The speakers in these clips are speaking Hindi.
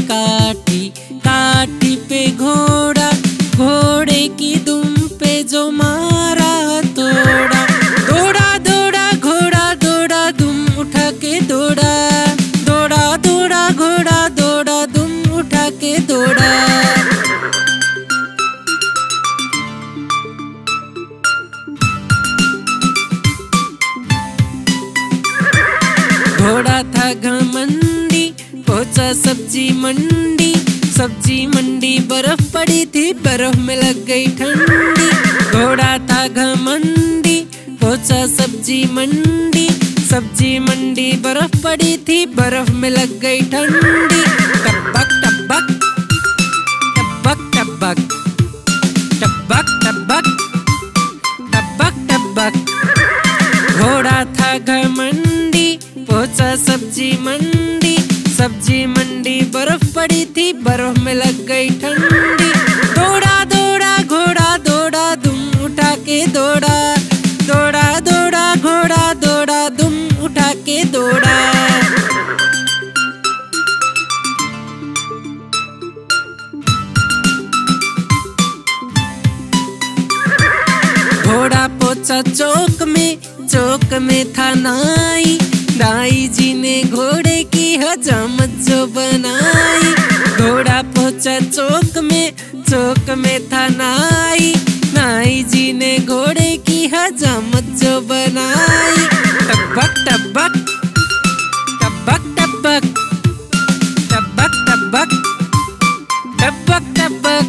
काटी काटी पे घोड़ा, घोड़े की दुम पे जो मारा तोड़ा। दौड़ा दौड़ा, घोड़ा, दौड़ा, दुम उठा के दौड़ा। दौड़ा दौड़ा, घोड़ा, दौड़ा, दुम उठा के दौड़ा। घोड़ा था घमंडी पहुँचा सब्ज़ी मंडी सब्ज़ी मंडी बर्फ़ पड़ी थी, बर्फ़ में लग गई ठंडी। घोड़ा था घमंडी, पहुँचा सब्ज़ी मंडी सब्ज़ी मंडी बर्फ़ पड़ी थी, बर्फ़ में लग गई ठंडी। टबक टबक टबक टबक टबक टबक टबक टबक घोड़ा था घमंडी, पहुँचा सब्ज़ी मंडी सब्ज़ी मंडी, बर्फ़ पड़ी थी, बर्फ़ में लग गई ठंडी। दौड़ा दौड़ा, घोड़ा, दौड़ा, दुम उठा के दौड़ा। दौड़ा दौड़ा, घोड़ा, दौड़ा, दुम उठा के दौड़ा। घोड़ा पोचा चौक में चौक में था नाई। नाई हजामत जो बनाई। घोड़ा पोचा चौक में चौक में था नाई। नाई जी ने घोड़े की हजामत जो बनाई। टबक टबक टबक टबक टबक टबक टबक टबक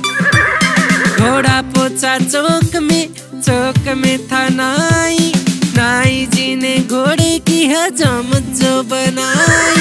घोड़ा पोचा चौक में चौक में था नाई। नाई जी ने घोड़े की हजामत जो बनाई।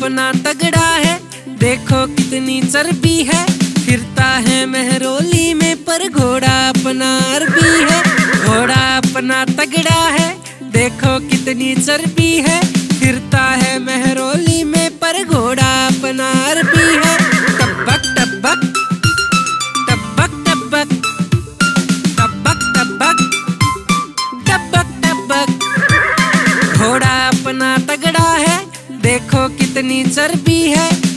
अपना तगड़ा है। देखो कितनी चर्बी है। फिरता है मेहरोली में पर घोड़ा अपना अरबी है। घोड़ा अपना तगड़ा है। देखो कितनी चर्बी है। फिरता है मेहरोली कितनी चर्बी है।